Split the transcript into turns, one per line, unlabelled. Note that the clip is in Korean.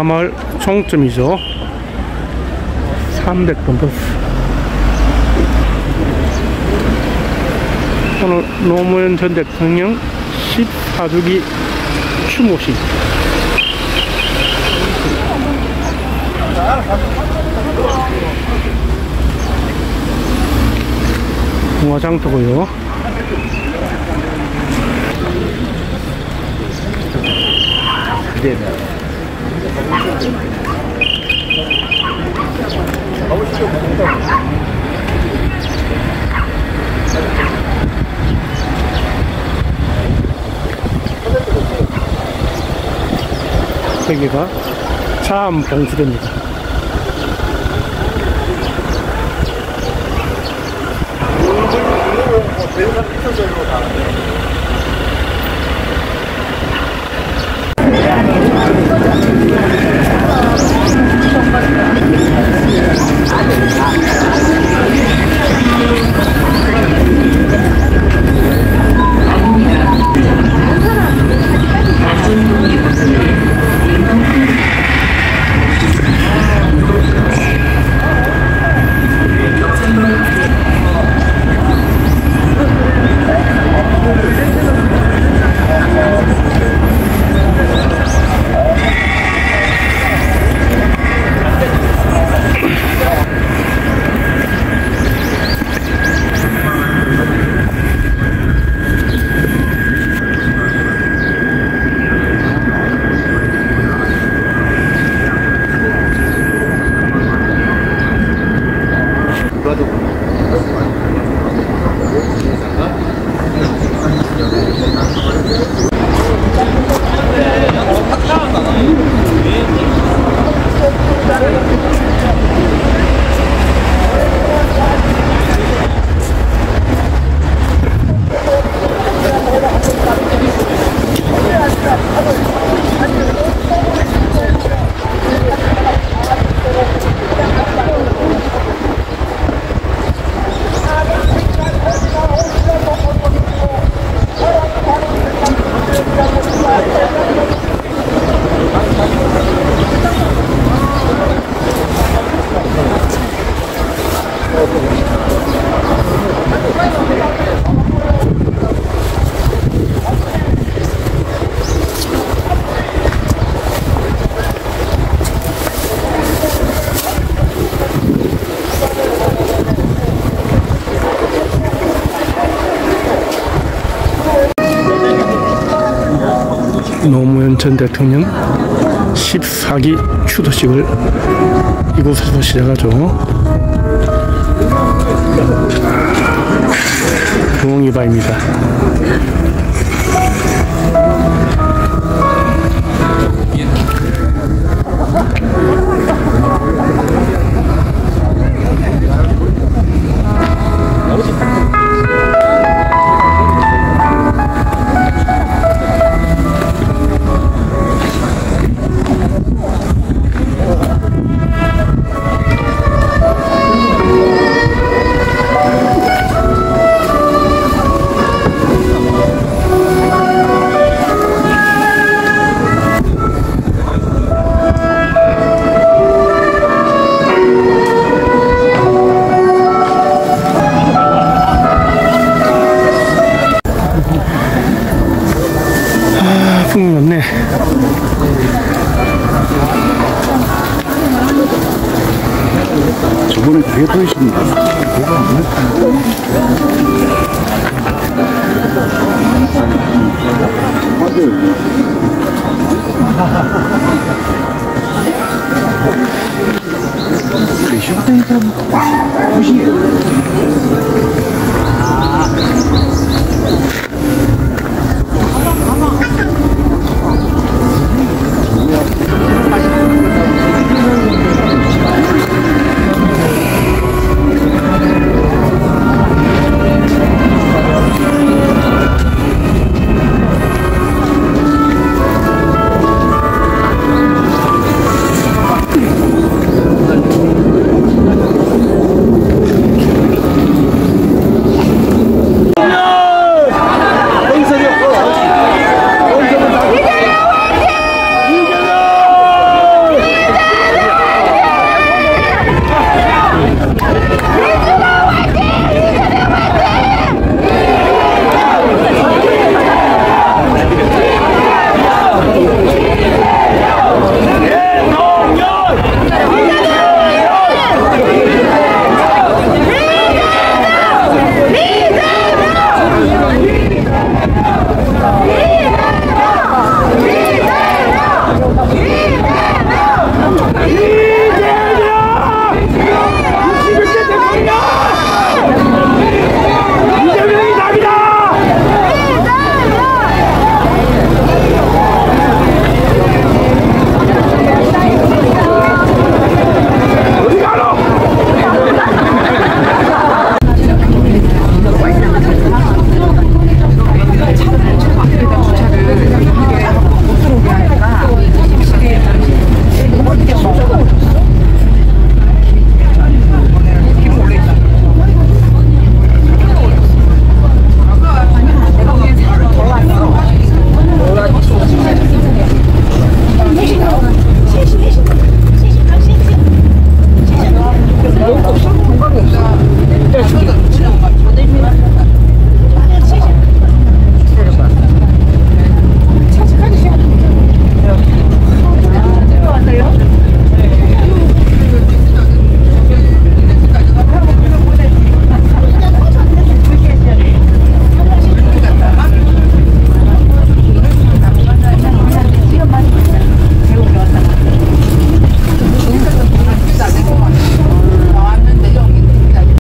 광화마을 종점이죠. 300번 버스. 오늘 노무현 전 대통령 14주기 추모식. 공화장터고요 여기가 참 봉수대입니다 노무현 전 대통령 14기 추도식을 이곳에서 시작하죠. 부엉이바입니다.